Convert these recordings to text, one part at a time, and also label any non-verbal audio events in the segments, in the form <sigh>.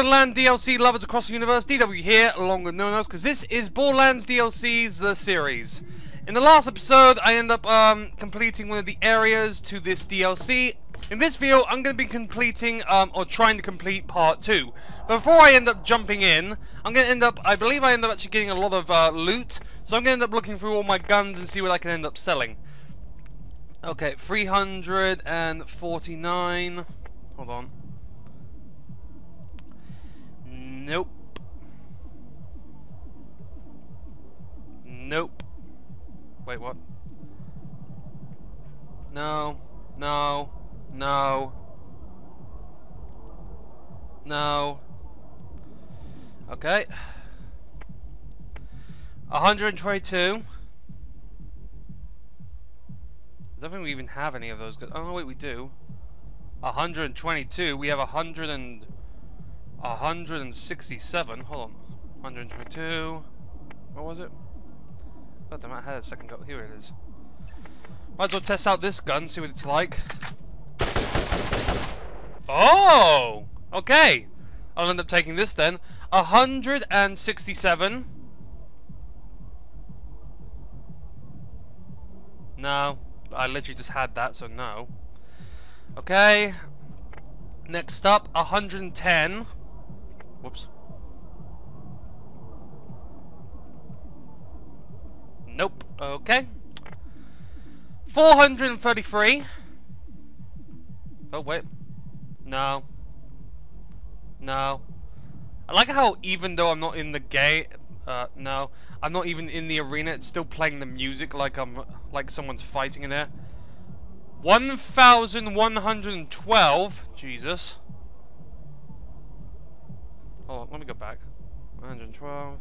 Borderlands DLC lovers across the universe. DW here, along with no one else, because this is Borderlands DLC's The Series. In the last episode, I end up um, completing one of the areas to this DLC. In this video, I'm going to be completing, um, or trying to complete part 2. But before I end up jumping in, I'm going to end up, I believe I end up actually getting a lot of uh, loot. So I'm going to end up looking through all my guns and see what I can end up selling. Okay, 349. Hold on. Nope. Nope. Wait, what? No. No. No. No. Okay. 122. I don't think we even have any of those. Oh, no, wait, we do. 122. We have 100 and... 167. Hold on. 122. What was it? God damn it, I had a second go. Here it is. Might as well test out this gun, see what it's like. Oh! Okay. I'll end up taking this then. 167. No. I literally just had that, so no. Okay. Next up, 110. Whoops. Nope. Okay. 433. Oh, wait. No. No. I like how even though I'm not in the gate, uh, no, I'm not even in the arena, it's still playing the music like I'm, like someone's fighting in there. 1,112. Jesus. Hold on, let me go back. 112.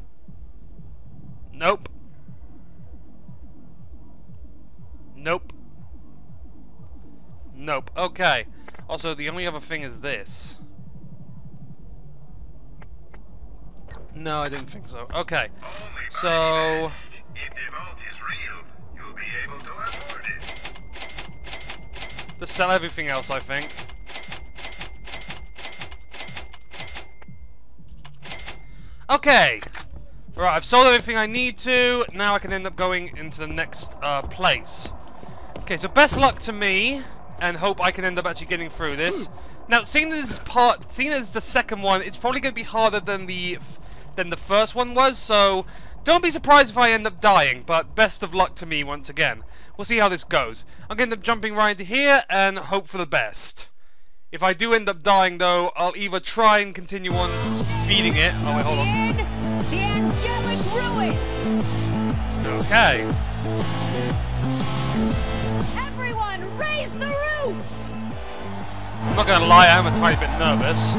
Nope. Nope. Nope. Okay. Also, the only other thing is this. No, I didn't think so. Okay. So... Just sell everything else, I think. Okay. Right, I've sold everything I need to. Now I can end up going into the next uh, place. Okay, so best luck to me, and hope I can end up actually getting through this. Now, seeing this part, seeing as the second one, it's probably going to be harder than the than the first one was. So, don't be surprised if I end up dying. But best of luck to me once again. We'll see how this goes. I'm going to end up jumping right into here and hope for the best. If I do end up dying, though, I'll either try and continue on beating it. Oh, wait, hold on. The angelic ruin. Okay. Everyone, raise the roof. I'm not going to lie, I am a tiny bit nervous.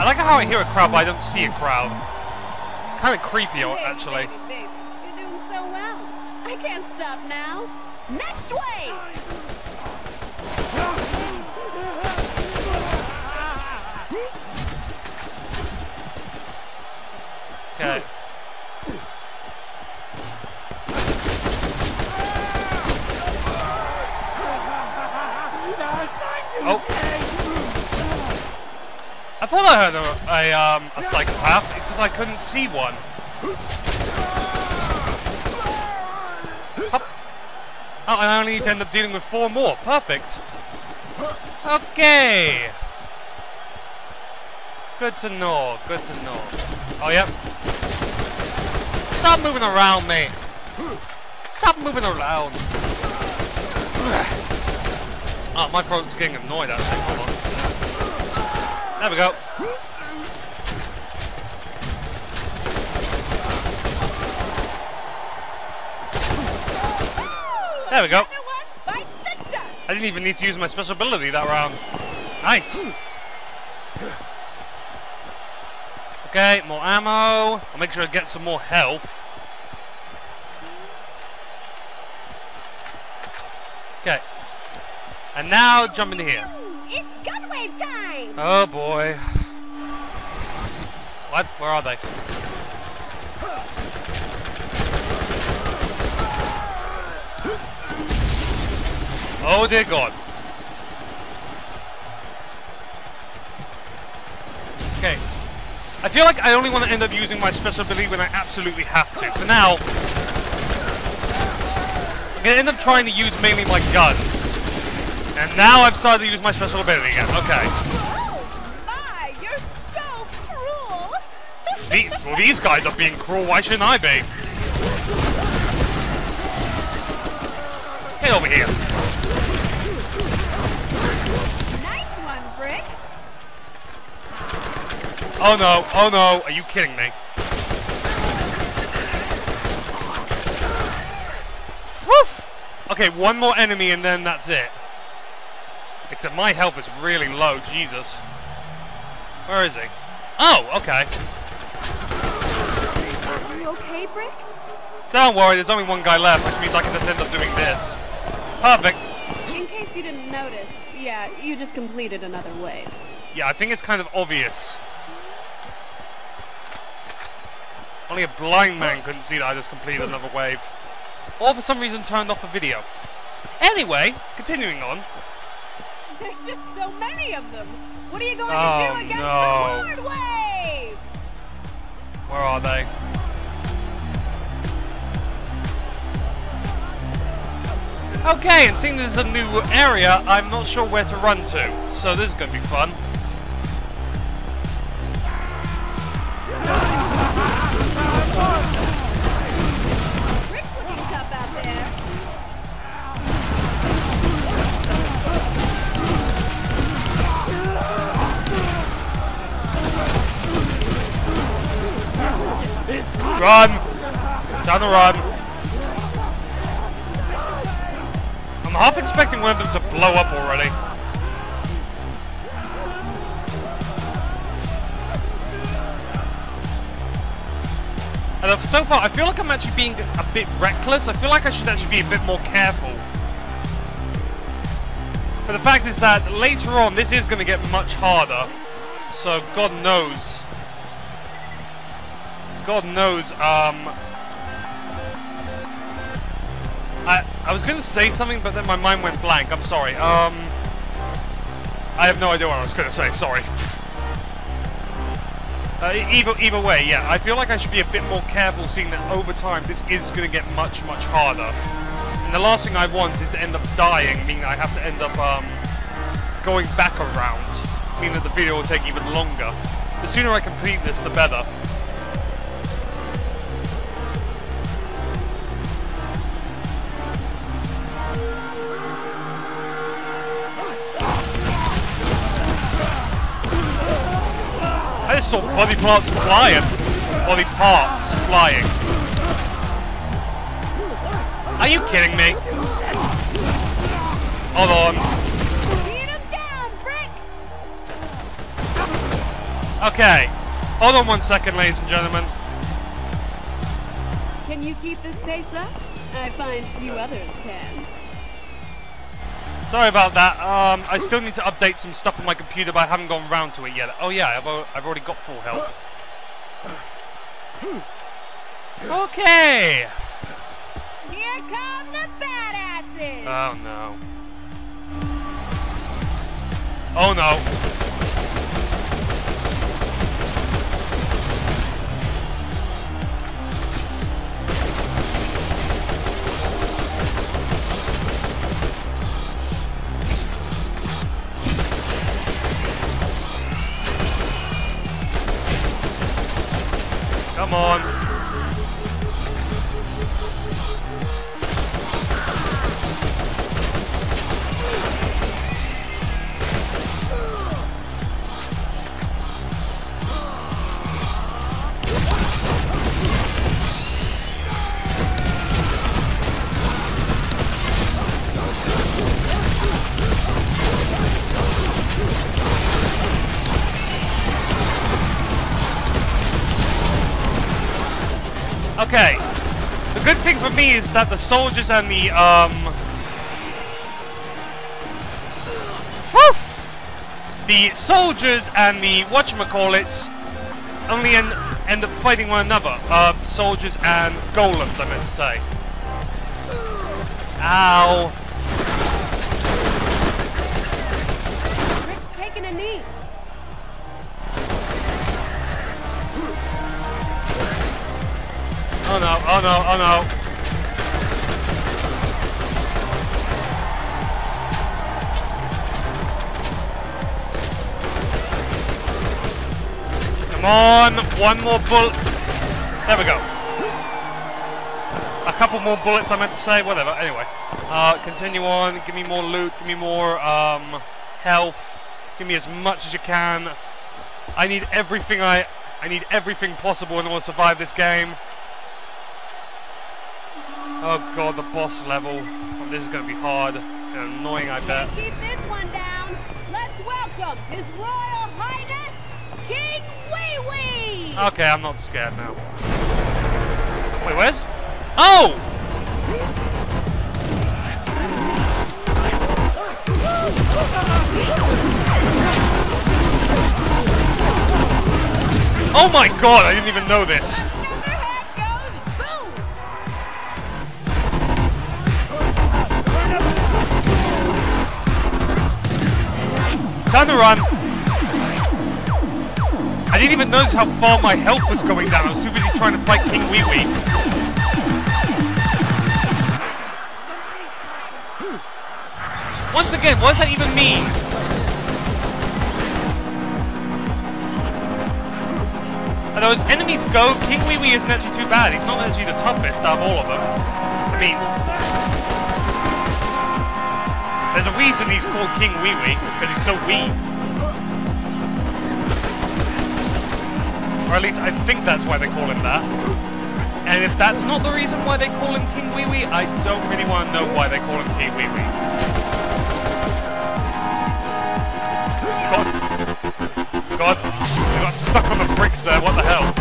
I like how I hear a crowd, but I don't see a crowd. Kind of creepy, Hey, actually. baby, baby, You're doing so well. I can't stop now. Next wave. Okay. <laughs> Oh. I thought I heard a, a, um, a psychopath, except I couldn't see one. Hup. Oh, and I only need to end up dealing with four more. Perfect. Okay. Good to know, good to know. Oh, yep. Stop moving around, mate. Stop moving around. Oh, my throat's getting annoyed, actually. Hold on. There we go. There we go. You know what? Fight sister. I didn't even need to use my special ability that round. Nice. Okay, more ammo. I'll make sure I get some more health. Okay. And now jump into here. It's gun wave time. Oh boy. What? Where are they? Oh dear God. I feel like I only want to end up using my special ability when I absolutely have to. For now, I'm going to end up trying to use mainly my guns. And now I've started to use my special ability again. Okay. Oh, my, you're so cruel. <laughs> The, well, these guys are being cruel. Why shouldn't I be? Get over here. Oh no, oh no, are you kidding me? Woof! Okay, one more enemy and then that's it. Except my health is really low, Jesus. Where is he? Oh, okay. Are you okay, Brick? Don't worry, there's only one guy left, which means I can just end up doing this. Perfect. In case you didn't notice, yeah, you just completed another wave. Yeah, I think it's kind of obvious. Only a blind man couldn't see that I just completed another wave. Or for some reason turned off the video. Anyway, continuing on. There's just so many of them. What are you going Oh, to do against no. the Horde Wave? Where are they? Okay, and seeing this is a new area, I'm not sure where to run to. So this is going to be fun. Run! Down the run. I'm half expecting one of them to blow up already. And so far, I feel like I'm actually being a bit reckless. I feel like I should actually be a bit more careful. But the fact is that later on, this is going to get much harder. So God knows. God knows, um... I, I was going to say something, but then my mind went blank. I'm sorry. Um... I have no idea what I was going to say. Sorry. <laughs> Uh, either, either way, yeah, I feel like I should be a bit more careful seeing that over time this is going to get much, much harder. And the last thing I want is to end up dying, meaning I have to end up um, going back around, meaning that the video will take even longer. The sooner I complete this, the better. Saw body parts flying. Body parts flying. Are you kidding me? Hold on. Okay. Hold on one second, ladies and gentlemen. Can you keep this pace up? I find few others can. Sorry about that. Um, I still need to update some stuff on my computer, but I haven't gone round to it yet. Oh yeah, I've, I've already got full health. Okay. Here come the badasses! Oh no. Oh no. On. Is that the soldiers and the, um... Woof! The soldiers and the whatchamacallits only end, end up fighting one another. Uh, soldiers and golems, I meant to say. Ow. Brick's taking a knee. Oh no, oh no, oh no. On, one more bullet. There we go. A couple more bullets I meant to say, whatever, anyway. Uh, continue on, give me more loot, give me more um, health, give me as much as you can. I need everything I, I need everything possible in order to survive this game. Oh god, the boss level. Oh, this is going to be hard and annoying, I bet. Keep this one down. Let's welcome His Royal Highness, King! Okay, I'm not scared now. Wait, where's... Oh! Oh my god, I didn't even know this. Time to run. I didn't even notice how far my health was going down. I was too busy trying to fight King Wee Wee. <gasps> Once again, what does that even mean? And those enemies go, King Wee Wee isn't actually too bad. He's not actually the toughest out of all of them. I mean, there's a reason he's called King Wee Wee, because he's so wee. Or at least I think that's why they call him that. And if that's not the reason why they call him King Wee Wee, I don't really want to know why they call him King Wee Wee. God. God. I got stuck on the bricks there, what the hell?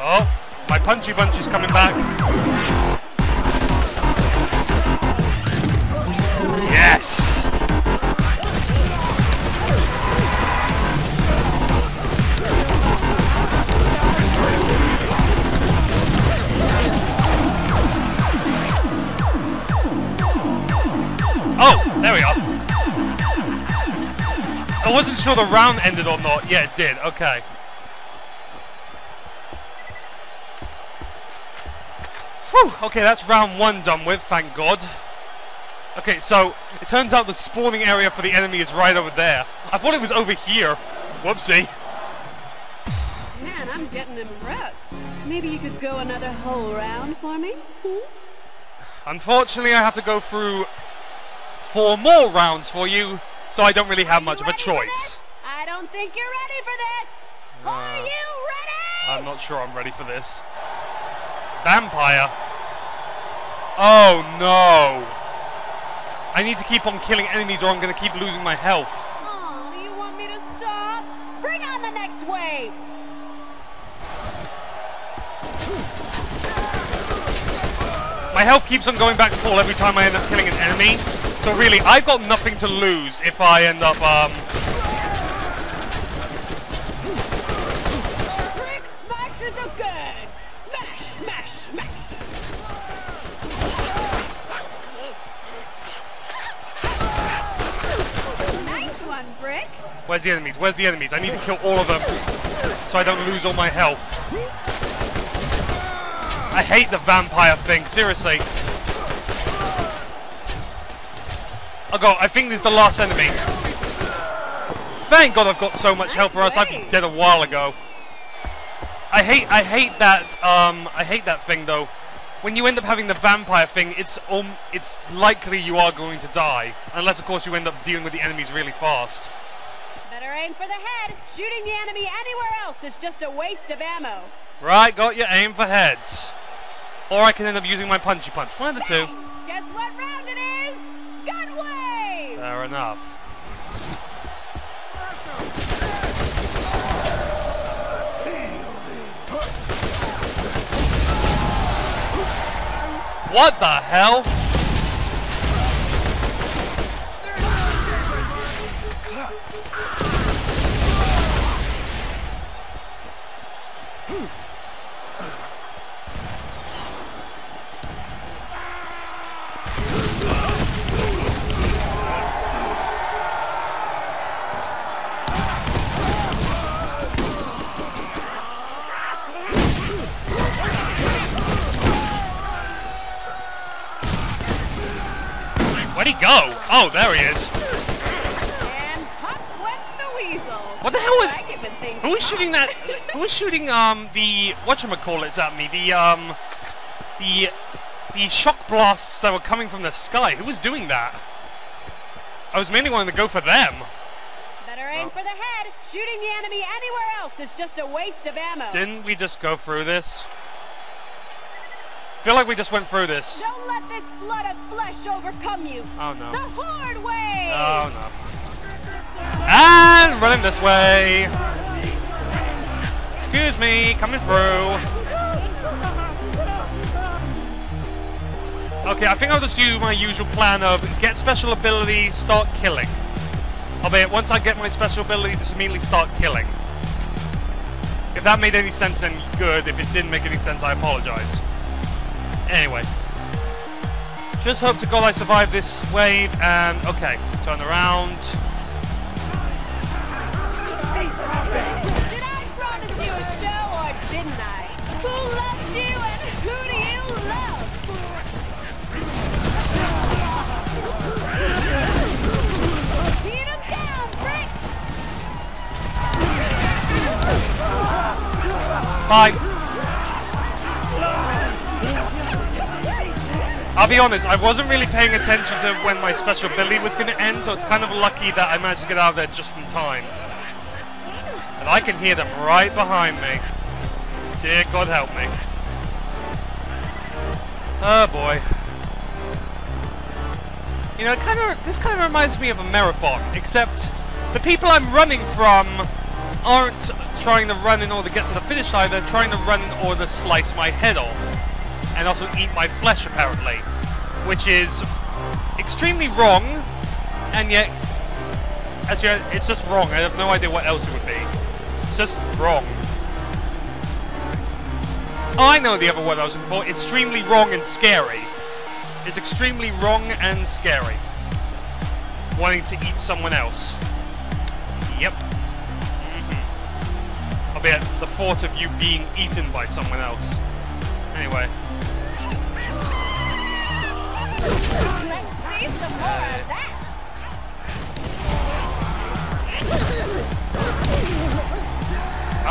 Oh, my punchy bunch is coming back. Wasn't sure the round ended or not. Yeah, it did. Okay. Whew. Okay, that's round one done with, thank God. Okay, so it turns out the spawning area for the enemy is right over there. I thought it was over here. Whoopsie. Man, I'm getting impressed. Maybe you could go another whole round for me? Hmm? Unfortunately, I have to go through four more rounds for you, so I don't really have much of a choice. I don't think you're ready for this. Are you ready? I'm not sure I'm ready for this. Vampire. Oh no. I need to keep on killing enemies or I'm going to keep losing my health. Oh, you want me to stop? Bring on the next wave. My health keeps on going back to full every time I end up killing an enemy. So really, I've got nothing to lose if I end up, um... Where's the enemies? Where's the enemies? I need to kill all of them so I don't lose all my health. I hate the vampire thing, seriously. Oh god, I think this is the last enemy. Thank god I've got so much health or else I'd be dead a while ago. I hate I hate that um I hate that thing though. When you end up having the vampire thing, it's um it's likely you are going to die. Unless of course you end up dealing with the enemies really fast. Better aim for the head. Shooting the enemy anywhere else is just a waste of ammo. Right, got your aim for heads. Or I can end up using my punchy punch. One of the two. Guess what round it is? Gun! Fair enough. What the hell? Go? Oh, there he is. And pop went the weasel. What the hell was- I like it Who was shooting that? <laughs> Who was shooting um the whatchamacallits at me? The um the the shock blasts that were coming from the sky. Who was doing that? I was mainly wanting to go for them. Better aim Well. for the head. Shooting the enemy anywhere else is just a waste of ammo. Didn't we just go through this? Feel like we just went through this. Don't let this flood of flesh overcome you. Oh no. The hard way. Oh no. And running this way. Excuse me, coming through. Okay, I think I'll just use my usual plan of get special ability, start killing. Albeit, once I get my special ability, just immediately start killing. If that made any sense, then good. If it didn't make any sense, I apologize. Anyway. Just hope to God I survive this wave, and okay, turn around. Did I'll be honest, I wasn't really paying attention to when my special ability was going to end, so it's kind of lucky that I managed to get out of there just in time. And I can hear them right behind me. Dear God help me. Oh boy. You know, kind of this kind of reminds me of a marathon, except the people I'm running from aren't trying to run in order to get to the finish line. They're trying to run in order to slice my head off, and also eat my flesh, apparently, which is extremely wrong, and yet, actually, it's just wrong. I have no idea what else it would be. It's just wrong. Oh, I know the other word I was looking for. Extremely wrong and scary. It's extremely wrong and scary. Wanting to eat someone else. Yep. hmm Albeit the thought of you being eaten by someone else. Anyway.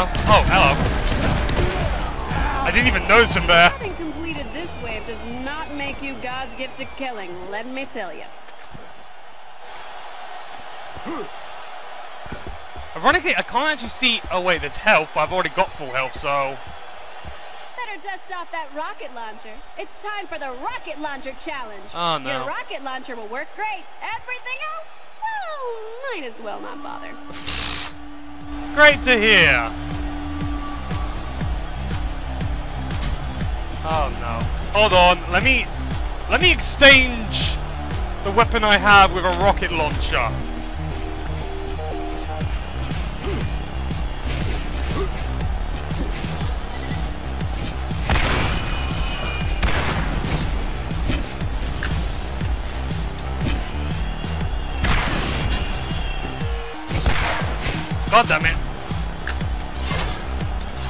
Oh, oh, hello. I didn't even notice him there. Having completed this wave does not make you God's gift to killing, let me tell you. Ironically, I can't actually see. Oh wait, there's health, but I've already got full health, so. Better dust off that rocket launcher. It's time for the rocket launcher challenge. Oh, no. Your rocket launcher will work great. Everything else, well, might as well not bother. <sighs> Great to hear. Oh no. Hold on. Let me let me exchange the weapon I have with a rocket launcher. God damn it.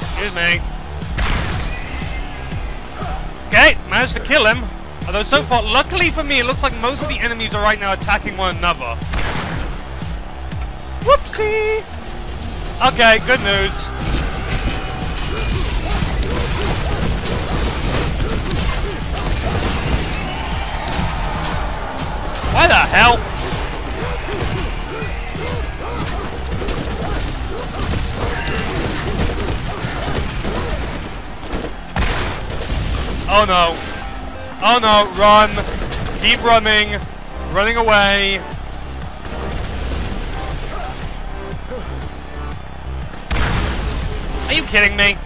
Excuse me. Okay, managed to kill him. Although so far, luckily for me, it looks like most of the enemies are right now attacking one another. Whoopsie! Okay, good news. Oh no. Oh no, run. Keep running. Running away. Are you kidding me?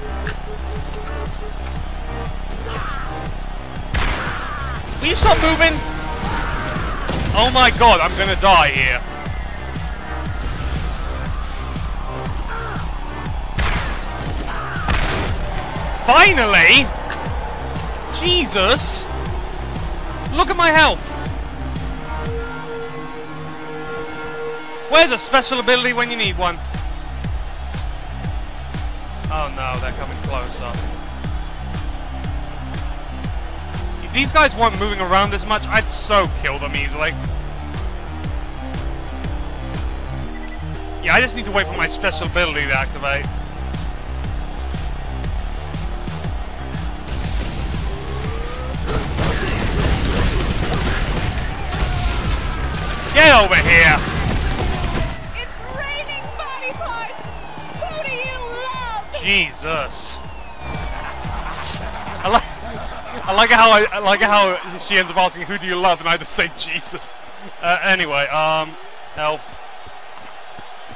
Will you stop moving? Oh my god, I'm gonna die here. Finally! Jesus! Look at my health! Where's a special ability when you need one? Oh no, they're coming closer. If these guys weren't moving around as much, I'd so kill them easily. Yeah, I just need to wait for my special ability to activate. Over here! It's raining body parts! Who do you love? Jesus. I like, I like how I, I like how she ends up asking, "Who do you love?" and I just say Jesus. Uh, anyway, um, Elf.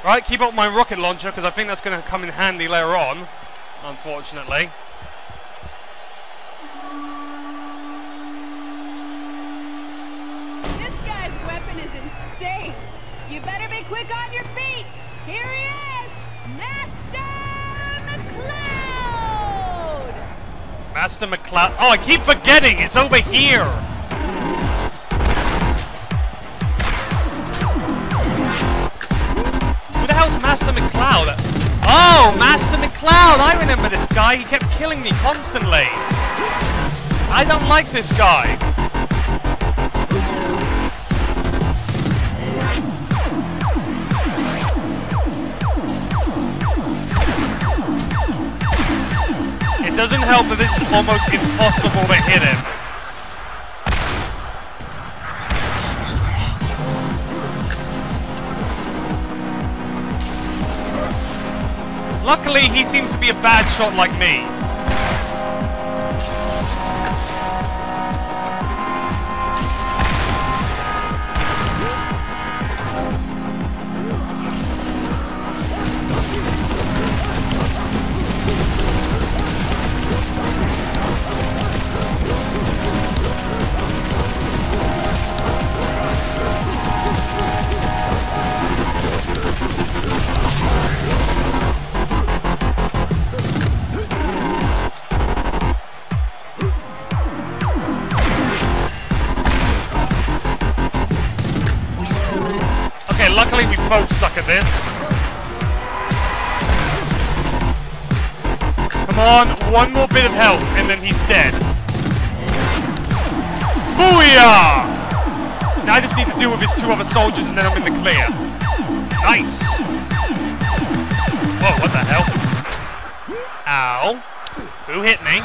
Right, keep up my rocket launcher because I think that's going to come in handy later on. Unfortunately. Master McCloud. Oh, I keep forgetting. It's over here. Who the hell's Master McCloud? Oh, Master McCloud. I remember this guy. He kept killing me constantly. I don't like this guy. Doesn't help that is almost impossible to hit him. Luckily, he seems to be a bad shot like me. Soldiers, and then I'm in the clear. Nice! Whoa, what the hell? Ow. Who hit me?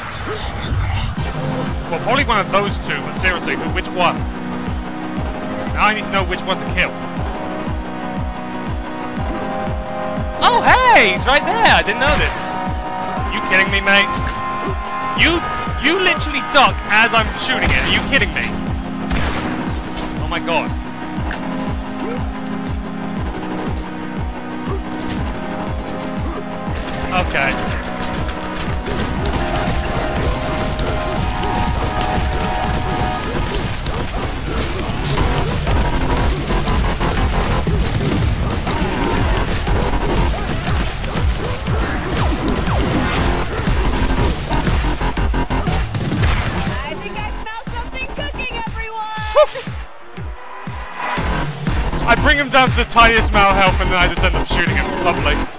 Well, probably one of those two, but seriously, which one? Now I need to know which one to kill. Oh, hey! He's right there! I didn't notice. You kidding me, mate? You you literally duck as I'm shooting it. Are you kidding me? Oh my god. Okay. I think I smell something cooking, everyone. <laughs> I bring him down to the tiniest amount of health and then I just end up shooting him. Lovely.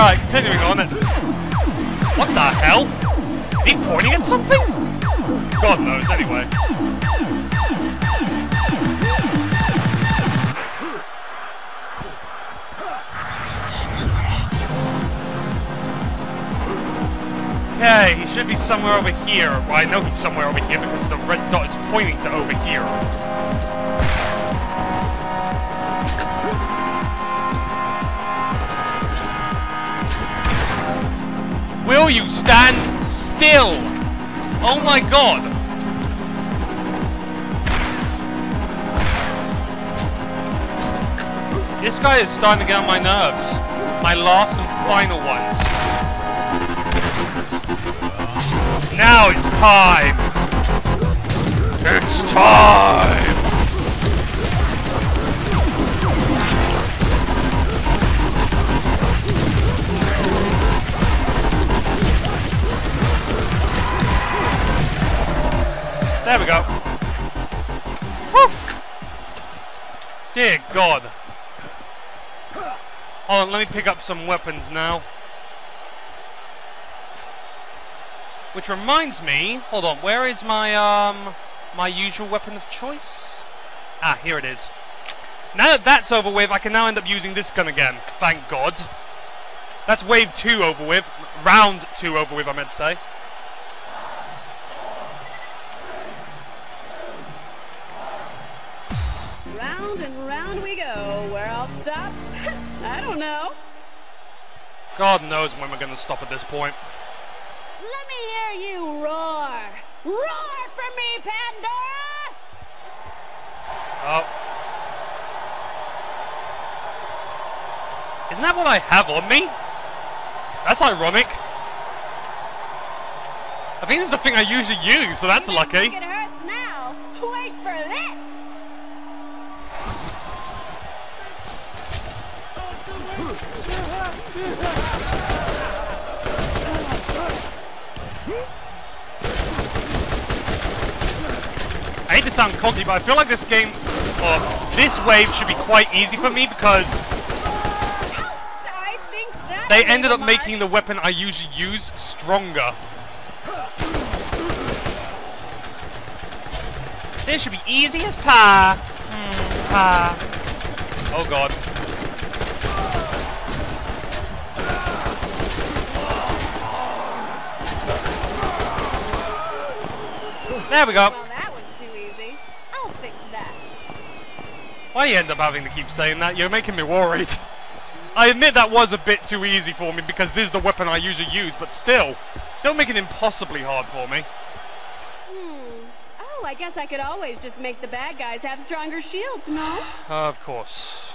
Right, continuing on. Then. What the hell? Is he pointing at something? God knows, anyway. Okay, he should be somewhere over here. Well, I know he's somewhere over here because the red dot is pointing to over here. You stand still? Oh my god! This guy is starting to get on my nerves. My last and final ones. Now it's time! It's time! There we go. Phew. Dear God. Hold on, let me pick up some weapons now. Which reminds me, hold on, where is my um my usual weapon of choice? Ah, here it is. Now that that's over with, I can now end up using this gun again. Thank God. That's wave two over with. Round two over with, I meant to say. God knows when we're going to stop at this point. Let me hear you roar. Roar for me, Pandora! Oh. Isn't that what I have on me? That's ironic. I think this is the thing I usually use, so that's lucky. It hurts now. Wait for this. I hate to sound cocky, but I feel like this game, or this wave should be quite easy for me because they ended up making the weapon I usually use stronger. This should be easy as pie. Mm, pie. Oh god. There we go. Well, that was too easy. I'll fix that. Why you end up having to keep saying that? You're making me worried. I admit that was a bit too easy for me because this is the weapon I usually use, but still, don't make it impossibly hard for me. Hmm. Oh, I guess I could always just make the bad guys have stronger shields, no? of course.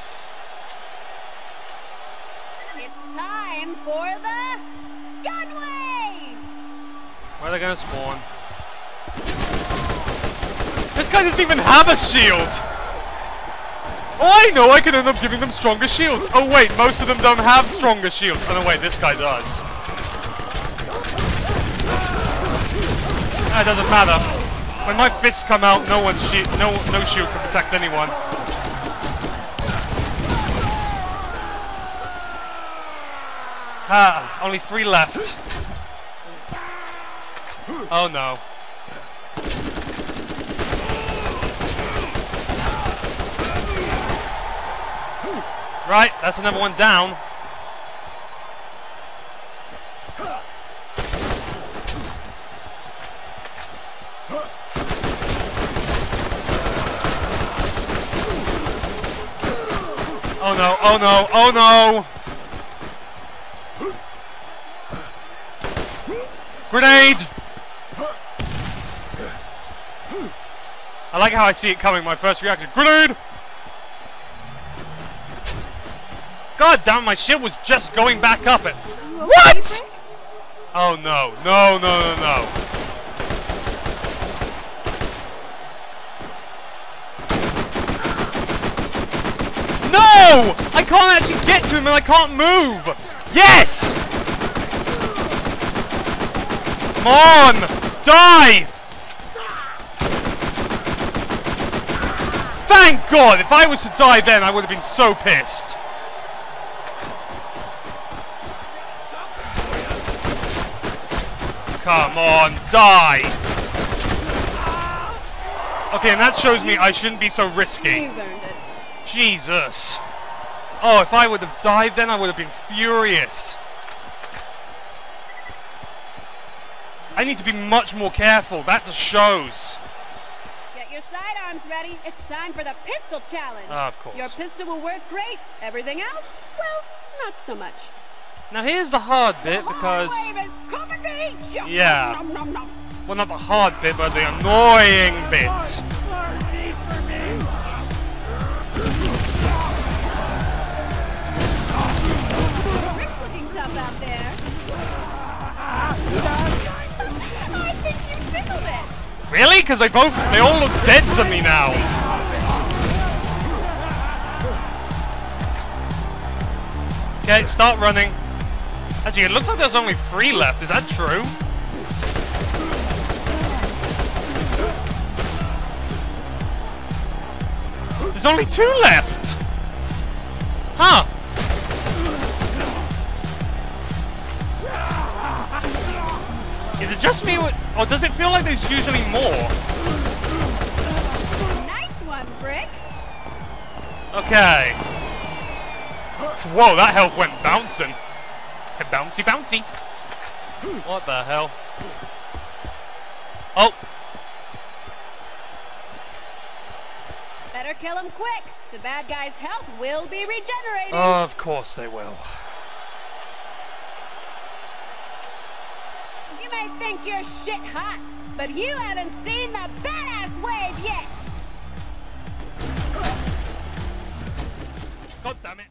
It's time for the gunway! Where are they gonna spawn? This guy doesn't even have a shield! I know, I can end up giving them stronger shields. Oh wait, most of them don't have stronger shields. Oh no, wait, this guy does. That doesn't matter. When my fists come out, no one shi no no shield can protect anyone. Ah, only three left. Oh no. Right, that's another one down. Oh no, oh no, oh no! Grenade! I like how I see it coming, my first reaction. Grenade! God damn, my shit was just going back up it. What? Oh no, no, no, no, no. No! I can't actually get to him and I can't move! Yes! Come on! Die! Thank God! If I was to die then, I would have been so pissed. Come on, die! Okay, and that shows me I shouldn't be so risky. You've earned it. Jesus. Oh, if I would have died then, I would have been furious. I need to be much more careful. That just shows. Get your sidearms ready. It's time for the pistol challenge. Ah, of course. Your pistol will work great. Everything else, well, not so much. Now here's the hard bit because... My wave is coming to eat you. Yeah. Well, not the hard bit, but the annoying bit. Brick's looking tough out there. I think you tickled it. Really? Because they both... They all look dead to me now. Okay, start running. Actually, it looks like there's only three left. Is that true? There's only two left! Huh. Is it just me, or does it feel like there's usually more? Nice one, Brick. Okay. Whoa, that health went bouncing. Bouncy, bouncy. What the hell? Oh, Better kill him quick. The bad guy's health will be regenerating. Oh, of course they will. You may think you're shit hot, but you haven't seen the badass wave yet. God damn it.